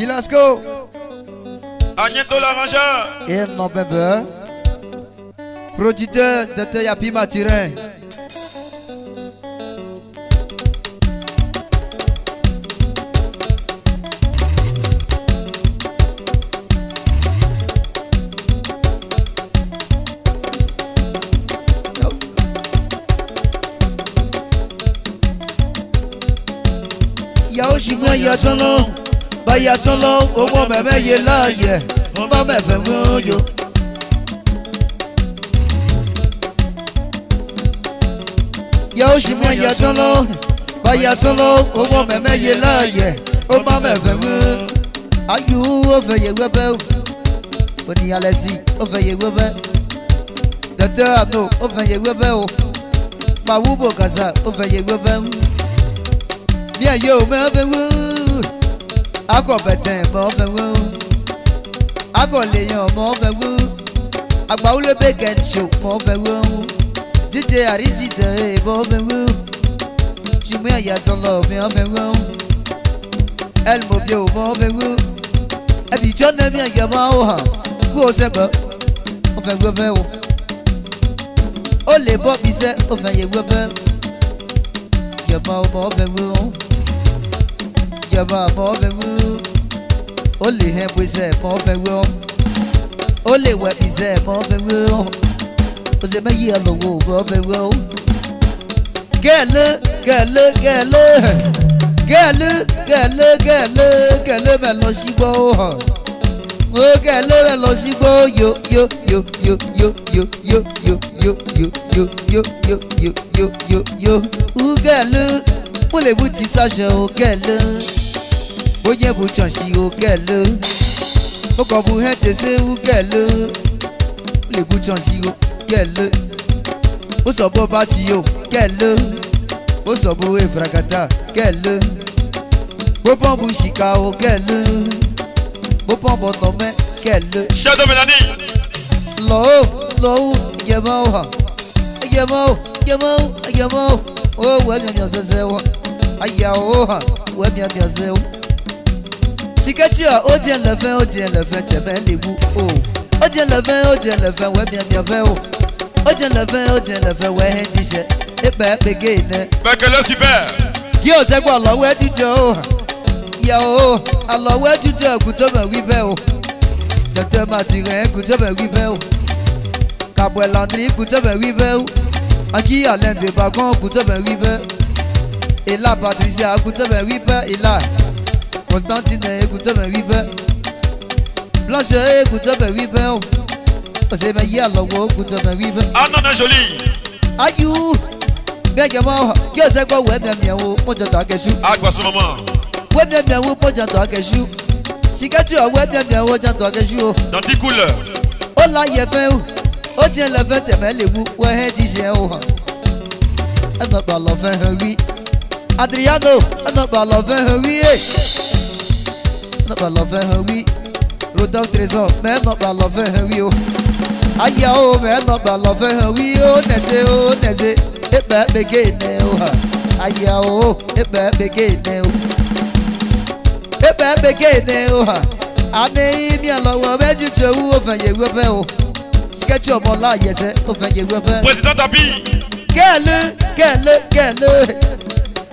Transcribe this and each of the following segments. Bilasco. Agneto Laranja. Et non bébé. Producteur de Teyapi Matirin. a son nom. báyà tán lọ owó mẹ́mẹ́ yé láàyè wọ́n bá mẹ́fẹ́ mú yó. yẹ ó sì mú ẹyà tán lọ báyà tán lọ owó mẹ́mẹ́ yé láàyè wọ́n bá mẹ́fẹ́ mú. ayú ó fẹ́ yẹ wẹ́fẹ́ o oníyàlẹ̀ sí ó fẹ́ yẹ wẹ́fẹ́ tẹ̀tẹ̀ àtò ó fẹ́ yẹ wẹ́fẹ́ o màwúbò kàṣà ó fẹ́ yẹ wẹ́fẹ́ o bí ẹ̀yẹ ò mẹ́fẹ́ wẹ́ẹ́ akọ bẹtẹ mọ fẹ wú akọ lèyàn mọ fẹ wú agbawulẹ bẹ gẹntsọ mọ fẹ wú jíjẹ àrísí tẹ mọ fẹ wú sùnmí ẹyàtọ lọ mi ọ fẹ wú ẹlmọbi ò mọ fẹ wú hàn kú ọsẹ gbọ ọ fẹ gbọ fẹ ó lè bọ bisẹ ó fẹ yẹ gbọ fẹ yẹ mọ ọ fẹ jaba fɔfɛwu o le hɛn bozɛ fɔfɛwu o le wɛ bizɛ fɔfɛwu o se bɛ yi alowo fɔfɛwu gɛlɛ gɛlɛ gɛlɛ gɛlɛ gɛlɛ gɛlɛ gɛlɛ bɛ lɔ si gbɔ o hàn o gɛlɛ bɛ lɔ si gbɔ yo yo yo yo yo yo yo yo yo yo yo yo yo yo yo yo u gɛlɛ olebuti sasha okele onye bụ chọnshi okele ụkọbụ hetese ukele olebu chọnshi okele ụsọbụ bachiyo kele ụsọbụ efrakata kele bóbọ́ọ̀bù ṣìkàwó kẹ́lú bóbọ́ọ̀bù ọ̀tọ̀mẹ́ kẹ́lú. ṣẹ́dọ̀ mi nani. lọ́wọ́ lọ́wọ́ jẹ̀mọ́ wa, jẹ̀mọ́ ọ̀ jẹ̀mọ́ o jẹ̀mọ́ ọ̀ owó ẹ̀yọ̀yọ̀ ṣẹṣẹ wọn ayawo oh, ha wee bịa bịa zew siketi a o die lefe o die lefe tebe eligbu o o die lefe o die lefe wee bịa bịa ve o o die lefe o die lefe wee he jije ịkpa ekpe gị ine. bekele si bẹẹ. yí ọ̀sẹ̀ gbọ́ lọ́wọ́ jíjọ o oh. yàwó oh. àlọ́wọ́ jíjọ ẹ̀kútọ́bẹ̀ wí bẹ́ẹ̀ o dọ̀tẹ́ màtí rẹ̀ ẹ̀kútọ́bẹ̀ wí bẹ́ẹ̀ o kàbọ̀ ẹ̀lànà ẹ̀kútọ́bẹ̀ wí bẹ́ẹ̀ o àkíyàlẹ̀ ǹdẹ̀bà kan ẹ̀kútọ́bẹ̀ wí bẹ́ẹ̀ o. Ela Patricia Gutebe Wipe Ela Constantine Gutebe Wipe Blanche Gutebe Wipe Oseme Yalowo Gutebe Wipe Anana Jolie Ayu Bẹ́ẹ̀kẹ́ mọ́ kí ọ̀sẹ̀ gbọ́ wẹ́ mẹ́mìẹ́ wo mọ́jọ́tọ̀ akẹ́ṣú. Agbàsọ mọ́mọ́. Wẹ́ mẹ́mìẹ́ wo mọ́jọ́tọ̀ akẹ́ṣú. Sikẹ́tì ọ̀wẹ́ mẹ́mìẹ́ wo mọ́jọ́tọ̀ akẹ́ṣú o. Dọ̀tí kúlẹ̀. Ó la yẹ̀fẹ́ o, ó tiẹ̀ lẹ́fẹ́ tẹ̀mẹ́ lè mú wẹ́hẹ́ ti ṣe é o hàn. Ẹ̀dọ̀gbà lọ́fẹ́ hàn wí. Adriano anagba lọ́fẹ́ hàn wí. Eh. anagba lọ́fẹ́ hàn wí. Rodolphe Trésor mẹ́ nọgba lọ́fẹ́ hàn wí o. Oh. Aya o oh, mẹ́ nọgba lọ́fẹ́ hàn wí o oh, nẹ̀sẹ̀ o nẹ̀sẹ̀ ẹ̀pẹ̀ gbẹ̀gẹ̀ nẹ̀ o hà. Aya o ẹ̀pẹ̀ gbẹ̀gẹ̀ nẹ̀ o. ẹ̀pẹ̀ gbẹ̀gẹ̀ nẹ̀ o hà. Adéyí mi àlọ́wọ́ méjì tó owó fẹ̀yẹ̀ wẹ́fẹ́ o. Sketch ọmọ láàyẹsẹ̀ ó fẹ̀yẹ̀ wẹ́fẹ́. Pèsè tọ́ta bíi. Kẹ́ẹ̀lé kẹ́ẹ̀lé kẹ́ẹ̀lé.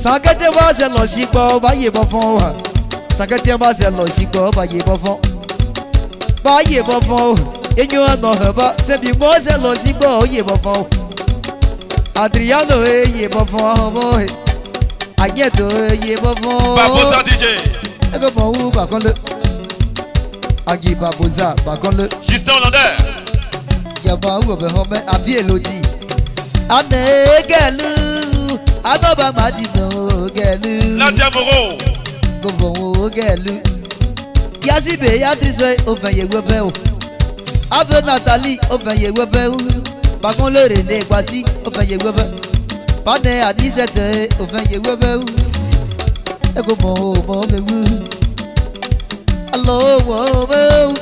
sàkẹ́tẹ́ bá ṣe lọ sí gbọ́ ọba yìnbọn fún wa sàkẹ́tẹ́ bá ṣe lọ sí gbọ́ ọba yìnbọn fún bá yìnbọn fún o eyín ọ̀nà ọ̀bá ṣẹbi gbọ́ ṣe lọ sí gbọ́ ọ yìnbọn fún o Adriano yìnbọn fún ọmọ ye àyẹ̀tò yìnbọn fún o. Babosa DJ. ẹ kò mọ̀ wú agi Babosa bàkánlé. Justin Hollander. yàgbọ́n àwọn ọ̀bẹ̀ hàn mẹ́ àbí èlòjì. àtẹ̀ẹ́gẹ̀lú. Agoba Madina Ogelu. Láti Amoro. Gobo Ogelu. Yazi Beatrice Ofenye Webeu. Ave Natalie Ofenye Webeu. Bakon le René Kwasi Ofenye Webeu. Bade Adisete Ofenye Webeu. Ego mo mo mewu. Alo wo mewu.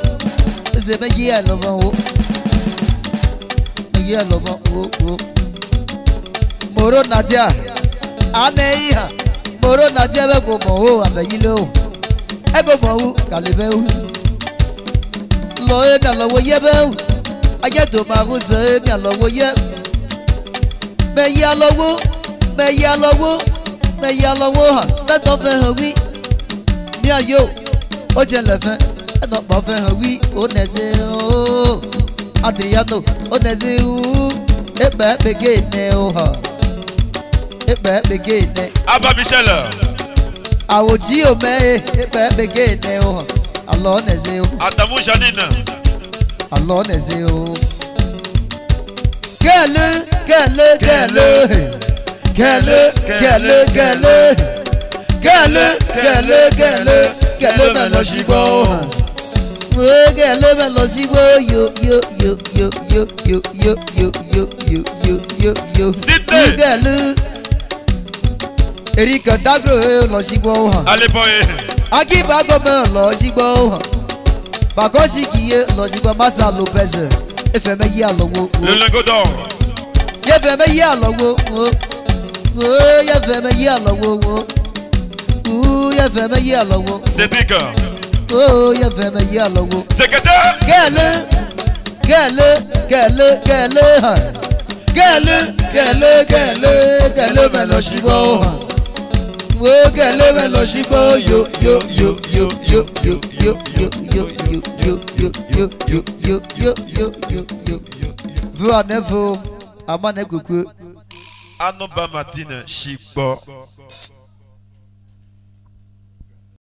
Zebe yi alobo wo. Yi alobo wo wo. Moro Nadia aleiha moro na ti ebe ko mo ho abeyile o ego mo hu kalebe hu lo e mi alowo ye be hu aje to ma hu so e mi alowo ye me ye alowo me ye alowo me ye alowo ha me to fe han wi mi ayo o je le fe e to pa fe han wi o ne se o adriano o ne se hu e ba pe ke ne o ha ekpe begene. Ababishela. Awoji ome ekpe begene o. Alọ n'eze o. Atamu Janina. Alọ n'eze o. Gẹ̀lẹ́ gẹ̀lẹ́ gẹ̀lẹ́ gẹ̀lẹ́ gẹ̀lẹ́ gẹ̀lẹ́ gẹ̀lẹ́ gẹ̀lẹ́ gẹ̀lẹ́ gẹ̀lẹ́ bẹ̀ lọ sí gbọ́ hàn. Gẹ̀lẹ́ bẹ̀ lọ sí gbọ́ yo yo yo yo yo yo yo yo yo yo yo yo. Sídẹ̀. Gẹ̀lẹ́ erika dagro lọ sígbó hàn. alebọye. akíba gómìn lọ sígbó hàn. bàkọ́sì kìíye lọ sígbó masa ló fẹsẹ̀ efẹ̀mẹ́ yí àlọ́wọ́. lẹ́lẹ́gọ́dọ̀. yẹfẹ̀mẹ́ yí àlọ́wọ́ wo yẹfẹ̀mẹ́ yí àlọ́wọ́ wo yẹfẹ̀mẹ́ yí àlọ́wọ́. sèdíkà. yẹfẹ̀mẹ́ yí àlọ́wọ́. sèkẹsẹ. gẹ́lẹ́ gẹ́lẹ́ gẹ́lẹ́ gẹ́lẹ́ hàn gẹ́lẹ́ gẹ́lẹ́ gẹ́lẹ́ gẹ́lẹ́ mẹ́lọ́ Woke lebe lo shibo yo yo yo yo yo yo yo yo yo yo yo yo yo yo yo yo yo yo yo. Vu anevo amane kuku. Anoba Madina shibo.